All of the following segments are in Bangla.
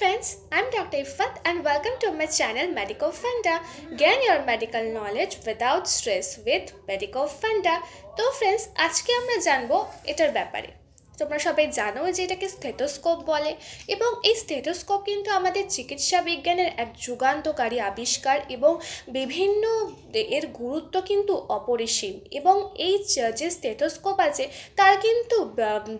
friends, I'm Dr. Ifat and welcome to my channel Medico Funda. Gain your medical knowledge without stress with Medico Funda. তো ফ্রেন্ডস আজকে আমরা জানবো এটার ব্যাপারে তোমরা সবাই জানো যে এটাকে স্টেথোস্কোপ বলে এবং এই স্টেথোস্কোপ কিন্তু আমাদের চিকিৎসা বিজ্ঞানের এক যুগান্তকারী আবিষ্কার এবং বিভিন্ন এর গুরুত্ব কিন্তু অপরিসীম এবং এই যে স্টেথোস্কোপ আছে, তার কিন্তু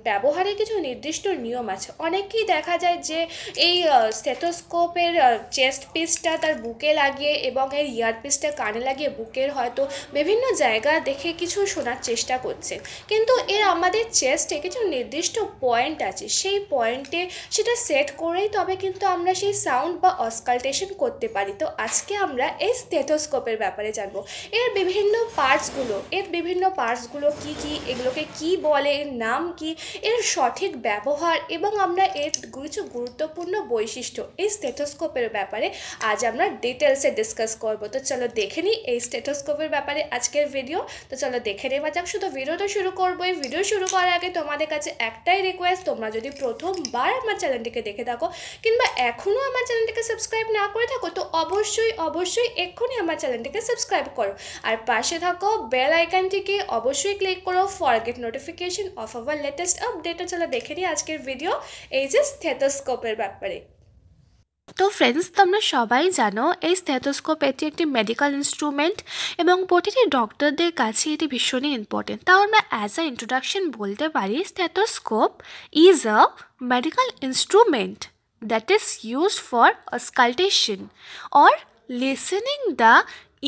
ব্যবহারের কিছু নির্দিষ্ট নিয়ম আছে। অনেকেই দেখা যায় যে এই স্টেথোস্কোপের চেস্ট পিসটা তার বুকে লাগিয়ে এবং এই ইয়ার পিসটা কানে লাগিয়ে বুকের হয়তো বিভিন্ন জায়গা দেখে কিছু শোনার চেষ্টা করছে। কিন্তু এর আমাদের চেস্টে কিছু নির্দিষ্ট পয়েন্ট আছে, সেই পয়েন্টে সেটা সেট করেই তবে কিন্তু আমরা সেই সাউন্ড বা অসকালটেশন করতে পারি। তো আজকে আমরা এই স্টেথোস্কোপের ব্যাপারে জানব। এর বিভিন্ন পার্টসগুলো এর বিভিন্ন পার্টসগুলো কি কি, এগুলোকে কি বলে, এর নাম কি, এর সঠিক ব্যবহার এবং আমরা এর কিছু গুরুত্বপূর্ণ বৈশিষ্ট্য এই স্টেথোস্কোপের ব্যাপারে আজ আমরা ডিটেলসে ডিসকাস করব। তো চলো দেখে নিই এই স্টেথোস্কোপের ব্যাপারে আজকের ভিডিও তো চলো দেখে নেওয়া যাক। শুধু ভিডিওটা শুরু করব এই ভিডিও শুরু করার আগে তোমাদের কাছে একটাই রিকোয়েস্ট তোমরা যদি প্রথমবার আমার চ্যানেলটিকে দেখে থাকো কিংবা এখনও আমার চ্যানেলটিকে সাবস্ক্রাইব না করে থাকো, তো অবশ্যই অবশ্যই এক্ষুনি আমার চ্যানেলটিকে সাবস্ক্রাইব করো। আর পাশে থাকো বেল আইকনটিকে অবশ্যই ক্লিক করো for get notification of our latest আপডেটও চলো দেখে নিই আজকের ভিডিও এই যে স্থেতোস্কোপের ব্যাপারে। তো ফ্রেন্ডস তোমরা সবাই জানো, এই স্টেথোস্কোপ এটি একটি মেডিকেল ইনস্ট্রুমেন্ট এবং প্রতিটি ডক্টরদের কাছে এটি ভীষণই ইম্পর্টেন্ট তাও আমরা অ্যাজ আ ইন্ট্রোডাকশন বলতে পারি stethoscope is a medical instrument that is used for auscultation or listening the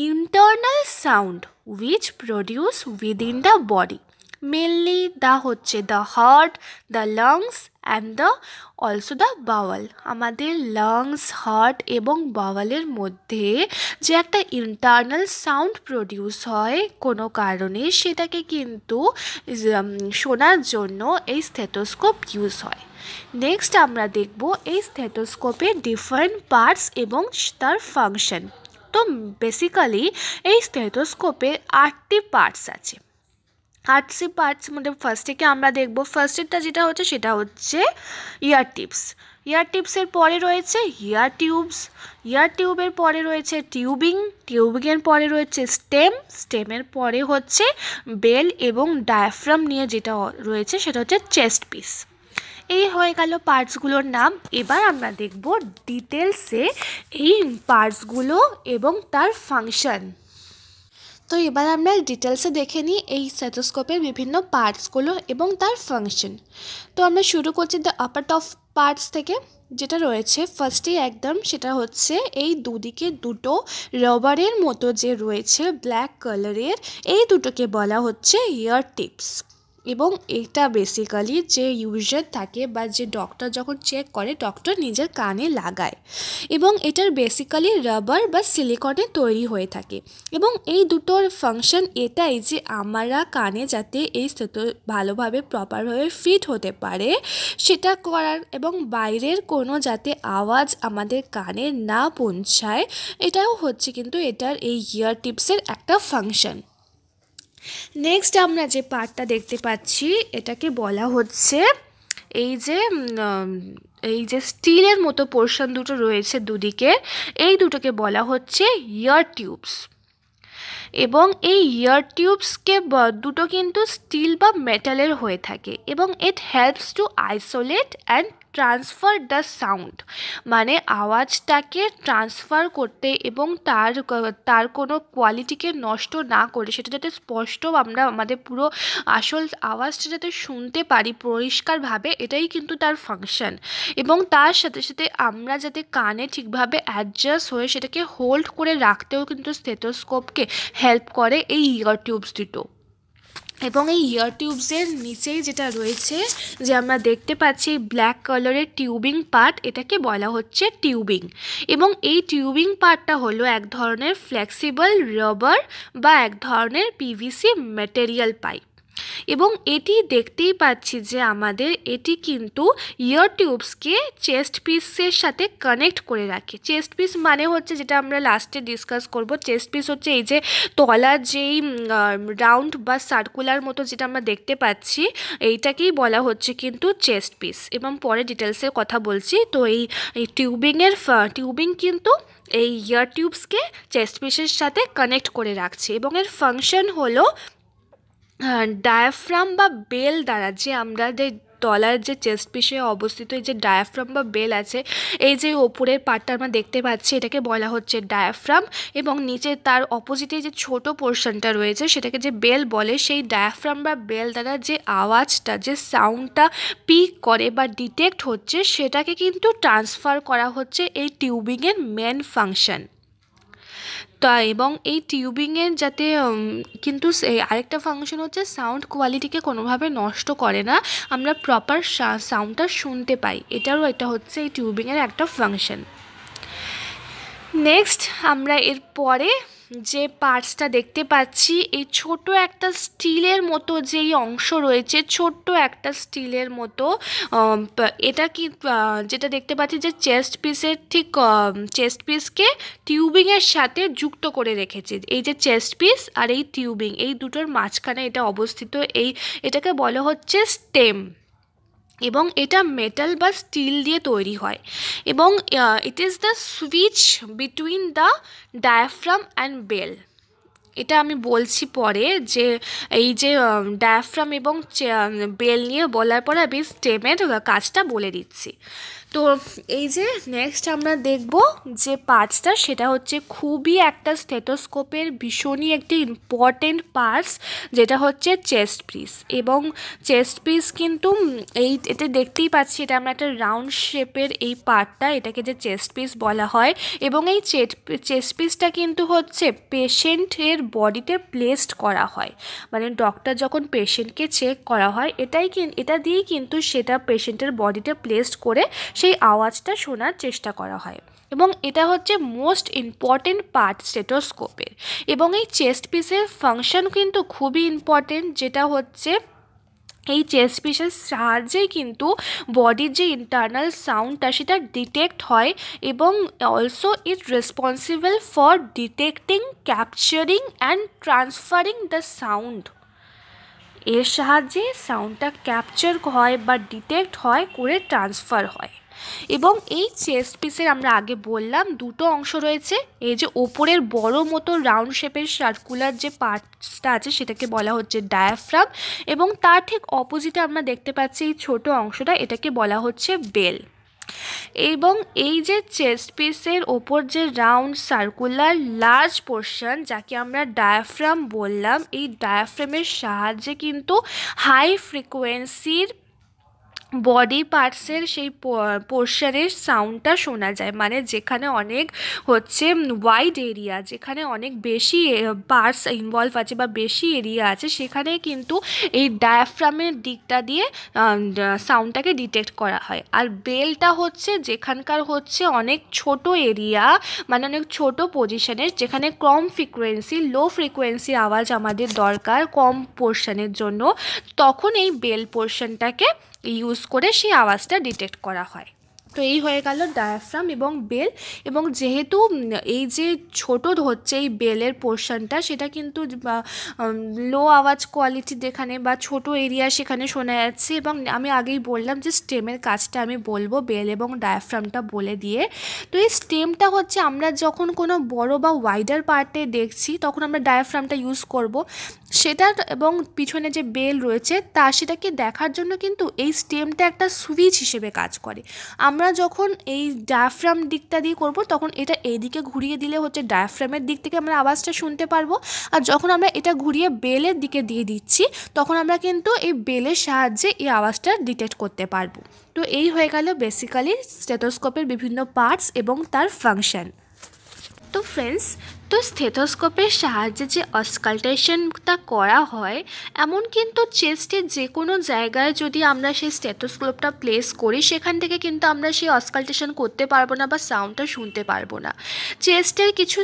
internal sound which produce within the body mainly the হচ্ছে the heart the lungs and the also the bowel আমাদের লাংস হার্ট এবং বাওয়ালের মধ্যে যে একটা ইন্টারনাল সাউন্ড প্রডিউস হয় কোনো কারণে, সেটাকে কিন্তু শোনার জন্য এই স্টেথোস্কোপ ইউজ হয়। নেক্সট আমরা দেখব এই স্টেথোস্কোপের ডিফারেন্ট পার্টস এবং তার ফাংশন তো বেসিক্যালি এই স্টেথোস্কোপের আটটি পার্টস আছে। আর্টসি পার্টস মধ্যে ফার্স্ট থেকে আমরা দেখব? ফার্স্টেরটা যেটা হচ্ছে, সেটা হচ্ছে ইয়ার টিপস ইয়ার টিপসের পরে রয়েছে ইয়ার টিউবস ইয়ার টিউবের পরে রয়েছে টিউবিং টিউবিংয়ের পরে রয়েছে স্টেম স্টেমের পরে হচ্ছে বেল এবং ডায়াফ্রাম নিয়ে যেটা রয়েছে, সেটা হচ্ছে চেস্ট পিস এই হয়ে গেল পার্টসগুলোর নাম। এবার আমরা দেখব ডিটেলসে এই পার্টসগুলো এবং তার ফাংশন তো এবার আমরা ডিটেলসে দেখে নিই এই স্টেথোস্কোপের বিভিন্ন পার্টসগুলো এবং তার ফাংশন তো আমরা শুরু করছি দ্য আপার টপ পার্টস থেকে, যেটা রয়েছে ফার্স্টেই একদম, সেটা হচ্ছে এই দুদিকে দুটো রবারের মতো যে রয়েছে ব্ল্যাক কালারের এই দুটোকে বলা হচ্ছে ইয়ার টিপস এবং এটা বেসিক্যালি যে ইউজার থাকে বা যে ডক্টর যখন চেক করে ডক্টর নিজের কানে লাগায় এবং এটার বেসিক্যালি রাবার বা সিলিকনে তৈরি হয়ে থাকে এবং এই দুটোর ফাংশন এটাই যে আমরা কানে যাতে এই ভালোভাবে প্রপারভাবে ফিট হতে পারে, সেটা করার এবং বাইরের কোনো যাতে আওয়াজ আমাদের কানে না পৌঁছায়, এটাও হচ্ছে কিন্তু এটার এই ইয়ার টিপসের একটা ফাংশন নেক্সট আমরা যে পার্টটা দেখতে পাচ্ছি, এটাকে বলা হচ্ছে এই যে এই যে স্টিলের মতো পোর্শন দুটো রয়েছে দুদিকে, এই দুটোকে বলা হচ্ছে ইয়ার টিউবস এবং এই ইয়ার টিউবসকে দুটো কিন্তু স্টিল বা মেটালের হয়ে থাকে, এবং it helps to isolate and transfer the sound মানে আওয়াজটাকে ট্রান্সফার করতে এবং তার তার কোনো কোয়ালিটিকে নষ্ট না করে, সেটা যাতে স্পষ্ট আমরা, আমাদের পুরো আসল আওয়াজটা যাতে শুনতে পারি পরিষ্কারভাবে, এটাই কিন্তু তার ফাংশন এবং তার সাথে সাথে আমরা যাতে কানে ঠিকভাবে অ্যাডজাস্ট হয়ে সেটাকে হোল্ড করে রাখতেও কিন্তু স্টেথোস্কোপকে হেল্প করে এই ইয়ার টিউবস দুটো। এবং এই ইয়ার টিউবসের নিচেই যেটা রয়েছে, যে আমরা দেখতে পাচ্ছি ব্ল্যাক কালারের টিউবিং পার্ট এটাকে বলা হচ্ছে টিউবিং এবং এই টিউবিং পার্টটা হলো এক ধরনের ফ্লেক্সিবল রবার বা এক ধরনের পিভিসি মেটেরিয়াল পাইপ এবং এটি দেখতেই পাচ্ছি যে আমাদের এটি কিন্তু ইয়ার টিউবসকে চেস্ট পিসের সাথে কানেক্ট করে রাখে। চেস্ট পিস মানে হচ্ছে যেটা আমরা লাস্টে ডিসকাস করব। চেস্ট পিস হচ্ছে এই যে তলার যেই রাউন্ড বা সার্কুলার মতো যেটা আমরা দেখতে পাচ্ছি, এইটাকেই বলা হচ্ছে কিন্তু চেস্ট পিস এবং পরে ডিটেলসের কথা বলছি। তো এই টিউবিংয়ের টিউবিং কিন্তু এই ইয়ার টিউবসকে চেস্ট পিসের সাথে কানেক্ট করে রাখছে। এবং এর ফাংশন হলো ডায়াফ্রাম বা বেল দ্বারা যে আমরা যে তলার যে চেস্ট পিসে অবস্থিত, এই যে ডায়াফ্রাম বা বেল আছে, এই যে ওপরের পার্টটা আমরা দেখতে পাচ্ছি, এটাকে বলা হচ্ছে ডায়াফ্রাম এবং নিচে তার অপোজিটে যে ছোট পোর্শনটা রয়েছে, সেটাকে যে বেল বলে, সেই ডায়াফ্রাম বা বেল দ্বারা যে আওয়াজটা, যে সাউন্ডটা পিক করে বা ডিটেক্ট হচ্ছে, সেটাকে কিন্তু ট্রান্সফার করা হচ্ছে এই টিউবিংয়ের মেন ফাংশন তা এবং এই টিউবিংয়ের যাতে কিন্তু আরেকটা ফাংশন হচ্ছে সাউন্ড কোয়ালিটিকে কোনোভাবে নষ্ট করে না। আমরা প্রপার সাউন্ডটা শুনতে পাই। এটারও এটা হচ্ছে এই টিউবিংয়ের একটা ফাংশন নেক্সট আমরা এর পরে যে পার্টসটা দেখতে পাচ্ছি, এই ছোট একটা স্টিলের মতো যেই অংশ রয়েছে, ছোট্ট একটা স্টিলের মতো এটা কি যেটা দেখতে পাচ্ছি যে চেস্ট পিসের ঠিক চেস্ট পিসকে টিউবিংয়ের সাথে যুক্ত করে রেখেছে। এই যে চেস্ট পিস আর এই টিউবিং, এই দুটোর মাঝখানে এটা অবস্থিত, এই এটাকে বলা হচ্ছে স্টেম। এবং এটা মেটাল বা স্টিল দিয়ে তৈরি হয়। এবং it is the switch between the diaphragm and bell এটা আমি বলছি পরে যে, এই যে ডায়াফ্রাম এবং বেল নিয়ে বলার পরে আমি স্টেমের কাজটা বলে দিচ্ছি। তো এই যে নেক্সট আমরা দেখব যে পার্টসটা সেটা হচ্ছে খুবই একটা স্টেথোস্কোপের ভীষণই একটি ইম্পর্টেন্ট পার্টস যেটা হচ্ছে চেস্ট পিস এবং চেস্ট পিস কিন্তু এই এতে দেখতেই পাচ্ছি এটা আমরা একটা রাউন্ড শেপের এই পার্টটা এটাকে যে চেস্ট পিস বলা হয়। এবং এই চেস্ট পিসটা কিন্তু হচ্ছে পেশেন্টের বডিতে প্লেসড করা হয়। মানে ডক্টর যখন পেশেন্টকে চেক করা হয়, এটাই এটা দিয়েই কিন্তু সেটা পেশেন্টের বডিতে প্লেসড করে সেই আওয়াজটা শোনার চেষ্টা করা হয়। এবং এটা হচ্ছে মোস্ট ইম্পর্টেন্ট পার্ট স্টেটোস্কোপের এবং এই চেস্ট পিসের ফাংশন কিন্তু খুবই ইম্পর্টেন্ট যেটা হচ্ছে এই চেস্ট পিসের সাহায্যেই কিন্তু বডির যে ইন্টারনাল সাউন্ডটা সেটা ডিটেক্ট হয় এবং also it responsible for detecting capturing and transferring the sound এর সাহায্যে সাউন্ডটা ক্যাপচার হয় বা ডিটেক্ট হয়, করে ট্রান্সফার হয়। এবং এই চেস্ট পিসের আমরা আগে বললাম, দুটো অংশ রয়েছে। এই যে ওপরের বড় মতো রাউন্ড শেপের সার্কুলার যে পার্টসটা আছে, সেটাকে বলা হচ্ছে ডায়াফ্রাম এবং তার ঠিক অপোজিটে আমরা দেখতে পাচ্ছি এই ছোটো অংশটা, এটাকে বলা হচ্ছে বেল এবং এই যে চেস্ট পিসের ওপর যে রাউন্ড সার্কুলার লার্জ পোর্শন যাকে আমরা ডায়াফ্রাম বললাম, এই ডায়াফ্রামের সাহায্যে কিন্তু হাই ফ্রিকোয়েন্সির বডি পার্টসের সেই পোর্শনের সাউন্ডটা শোনা যায়। মানে যেখানে অনেক হচ্ছে ওয়াইড এরিয়া যেখানে অনেক বেশি পার্টস ইনভলভ আছে বা বেশি এরিয়া আছে, সেখানে কিন্তু এই ডায়াফ্রামের দিকটা দিয়ে সাউন্ডটাকে ডিটেক্ট করা হয়। আর বেলটা হচ্ছে যেখানকার হচ্ছে অনেক ছোট এরিয়া মানে অনেক ছোট পজিশনের যেখানে কম ফ্রিকোয়েন্সি লো ফ্রিকোয়েন্সি আওয়াজ আমাদের দরকার কম পোর্শনের জন্য। তখন এই বেল পোর্শনটাকে ইউজ করে সেই আওয়াজটা ডিটেক্ট করা হয়। তো এই হয়ে গেল ডায়াফ্রাম এবং বেল এবং যেহেতু এই যে ছোট হচ্ছে এই বেলের পোর্শনটা সেটা কিন্তু লো আওয়াজ কোয়ালিটি যেখানে বা ছোট এরিয়া সেখানে শোনা যাচ্ছে এবং আমি আগেই বললাম যে স্টেমের কাজটা আমি বলব বেল এবং ডায়াফ্রামটা বলে দিয়ে। তো এই স্টেমটা হচ্ছে আমরা যখন কোনো বড় বা ওয়াইডার পার্টে দেখছি, তখন আমরা ডায়াফ্রামটা ইউজ করব। সেটার এবং পিছনে যে বেল রয়েছে, তা সেটাকে দেখার জন্য কিন্তু এই স্টেমটা একটা সুইচ হিসেবে কাজ করে। আমরা যখন এই ডায়াফ্রাম দিকটা দিয়ে করব, তখন এটা এইদিকে ঘুরিয়ে দিলে হচ্ছে ডায়াফ্রামের দিক থেকে আমরা আওয়াজটা শুনতে পারব। আর যখন আমরা এটা ঘুরিয়ে বেলের দিকে দিয়ে দিচ্ছি, তখন আমরা কিন্তু এই বেলের সাহায্যে এই আওয়াজটা ডিটেক্ট করতে পারব। তো এই হয়ে গেল বেসিক্যালি স্টেথোস্কোপের বিভিন্ন পার্টস এবং তার ফাংশন তো ফ্রেন্ডস তো স্থেথোস্কোপের সাহায্যে যে অসকালটেশনটা করা হয়, এমন কিন্তু চেস্টের যে কোনো জায়গায় যদি আমরা সেই স্টেথোস্কোপটা প্লেস করি, সেখান থেকে কিন্তু আমরা সেই অসকালটেশন করতে পারব না বা সাউন্ডটা শুনতে পারব না। চেস্টের কিছু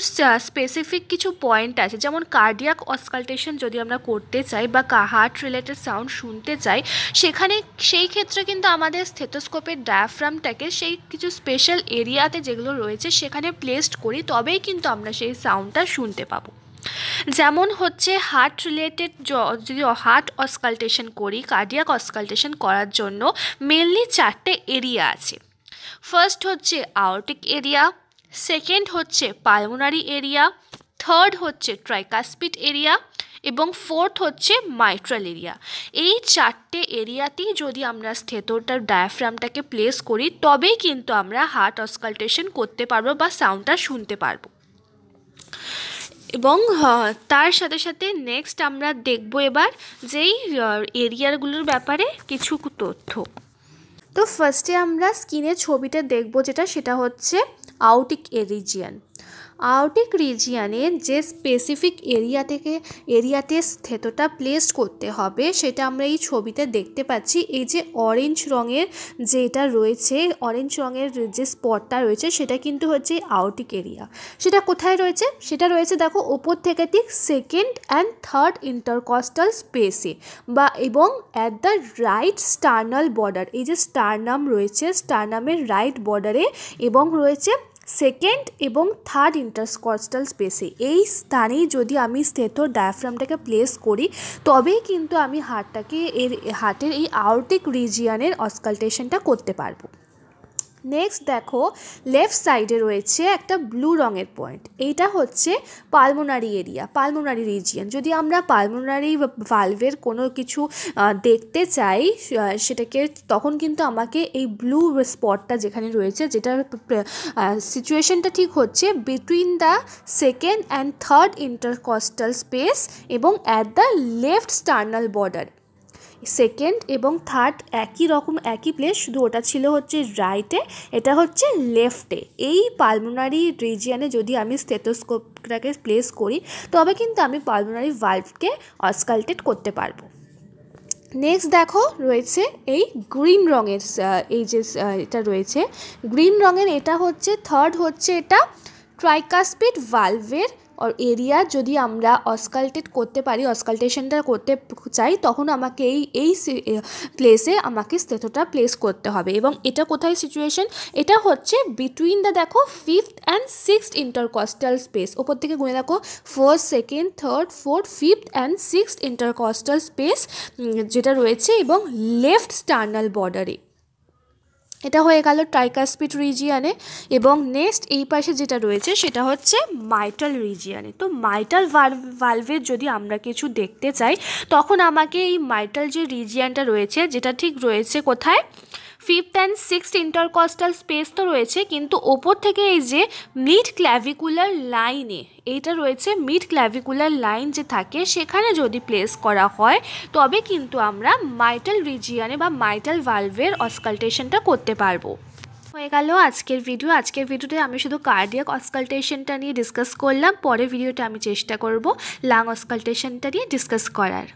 স্পেসিফিক কিছু পয়েন্ট আছে, যেমন কার্ডিয়াক অসকালটেশন যদি আমরা করতে চাই বা হার্ট রিলেটেড সাউন্ড শুনতে চাই, সেখানে সেই ক্ষেত্রে কিন্তু আমাদের স্থেথোস্কোপের ডায়াফ্রামটাকে সেই কিছু স্পেশাল এরিয়াতে যেগুলো রয়েছে, সেখানে প্লেসড করি, তবেই কিন্তু আমরা সেই সাউন্ডটা শুনতে পাবো। যেমন হচ্ছে হার্ট রিলেটেড যদি হার্ট অসকালটেশন করি কার্ডিয়াক অসকালটেশন করার জন্য মেনলি চারটে এরিয়া আছে। ফার্স্ট হচ্ছে আওটিক এরিয়া সেকেন্ড হচ্ছে পালমোনারি এরিয়া থার্ড হচ্ছে ট্রাইকাসপিট এরিয়া এবং ফোর্থ হচ্ছে মাইট্রাল এরিয়া এই চারটে এরিয়াতেই যদি আমরা স্থেতরটার ডায়াফ্রামটাকে প্লেস করি, তবেই কিন্তু আমরা হার্ট অসকালটেশন করতে পারব বা সাউন্ডটা শুনতে পারব। এবং তার সাথে সাথে নেক্সট আমরা দেখব এবার যেই এরিয়াগুলোর ব্যাপারে কিছু তথ্য। তো ফার্স্টে আমরা স্কিনের ছবিটা দেখব যেটা, সেটা হচ্ছে আউটিক এরিজিয়ান আউটিক রিজিয়ানে যে স্পেসিফিক এরিয়া থেকে, এরিয়াতে স্থেতটা প্লেস করতে হবে, সেটা আমরা এই ছবিতে দেখতে পাচ্ছি। এই যে অরেঞ্জ রঙের যেটা রয়েছে অরেঞ্জ রঙের যে স্পটটা রয়েছে, সেটা কিন্তু হচ্ছে আউটিক এরিয়া। সেটা কোথায় রয়েছে? সেটা রয়েছে দেখো ওপর থেকে ঠিক সেকেন্ড অ্যান্ড থার্ড ইন্টারকস্টাল স্পেসে বা এবং at the right sternal border এই যে স্টারনাম রয়েছে স্টারনামের রাইট বর্ডারে এবং রয়েছে সেকেন্ড এবং থার্ড ইন্টারস্কস্টাল স্পেসে। এই স্থানেই যদি আমি স্থেথর ডায়াফ্রামটাকে প্লেস করি, তবেই কিন্তু আমি হার্টটাকে এর হার্টের এই আউটিক রিজিয়ানের অসকালটেশনটা করতে পারব। নেক্সট দেখো লেফট সাইডে রয়েছে একটা ব্লু রঙের পয়েন্ট এইটা হচ্ছে পালমোনারি এরিয়া পালমোনারি রিজিয়ন যদি আমরা পালমোনারি ভালভের কোনো কিছু দেখতে চাই সেটাকে তখন কিন্তু আমাকে এই ব্লু স্পটটা যেখানে রয়েছে, যেটার সিচুয়েশনটা ঠিক হচ্ছে between the second and third intercostal space এবং at the left sternal border second এবং থার্ড একই রকম, একই প্লেস শুধু ওটা ছিল হচ্ছে রাইটে এটা হচ্ছে লেফটে এই পালমোনারি রিজিয়ানে যদি আমি স্টেথোস্কোপটাকে প্লেস করি, তবে কিন্তু আমি পালমোনারি ভাল্ভকে অসকালটেট করতে পারব। নেক্সট দেখো, রয়েছে এই গ্রিন রঙের এই যে এটা রয়েছে। গ্রিন রঙের এটা হচ্ছে থার্ড হচ্ছে এটা ট্রাইকাসপিড ভালভের এরিয়া যদি আমরা অসকালটেট করতে পারি অসকালটেশনটা করতে চাই, তখন আমাকে এই এই প্লেসে আমাকে স্থেতটা প্লেস করতে হবে। এবং এটা কোথায় সিচুয়েশন এটা হচ্ছে বিটুইন দ্য দেখো fifth and sixth intercostal space ওপর থেকে গুনে দেখো first second third fourth fifth and sixth intercostal space যেটা রয়েছে এবং লেফট স্টার্নাল বর্ডারে এটা হয়ে গেল টাইকাসপিট রিজিয়ানে এবং নেক্সট এই পাশে যেটা রয়েছে সেটা হচ্ছে মাইটাল রিজিয়ানে তো মাইটাল ভালভের যদি আমরা কিছু দেখতে চাই, তখন আমাকে এই মাইটাল যে রিজিয়ানটা রয়েছে, যেটা ঠিক রয়েছে কোথায়? Fifth and sixth intercostal space তো রয়েছে, কিন্তু ওপর থেকে এই যে মিড ক্ল্যাভিকুলার লাইনে এইটা রয়েছে মিড ক্ল্যাভিকুলার লাইন যে থাকে, সেখানে যদি প্লেস করা হয়, তবে কিন্তু আমরা মাইটাল রিজিয়ানে বা মাইটাল ভালভের অসকালটেশনটা করতে পারব। হয়ে গেল আজকের ভিডিও আজকের ভিডিওতে আমি শুধু কার্ডিয়াক অসকালটেশনটা নিয়ে ডিসকাস করলাম পরে ভিডিওটা আমি চেষ্টা করব লাং অসকালটেশনটা নিয়ে ডিসকাস করার।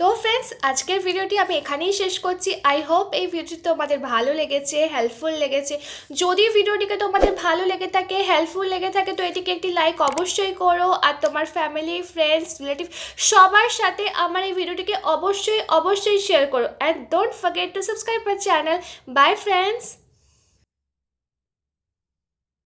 তো ফ্রেন্ডস আজকের ভিডিওটি আমি এখানেই শেষ করছি। আই হোপ এই ভিডিওটি তোমাদের ভালো লেগেছে হেল্পফুল লেগেছে। যদি ভিডিওটিকে তোমাদের ভালো লেগে থাকে হেল্পফুল লেগে থাকে, তো এটিকে একটি লাইক অবশ্যই করো। আর তোমার ফ্যামিলি ফ্রেন্ডস রিলেটিভ সবার সাথে আমার এই ভিডিওটিকে অবশ্যই অবশ্যই শেয়ার করো। And don't forget to subscribe my channel bye friends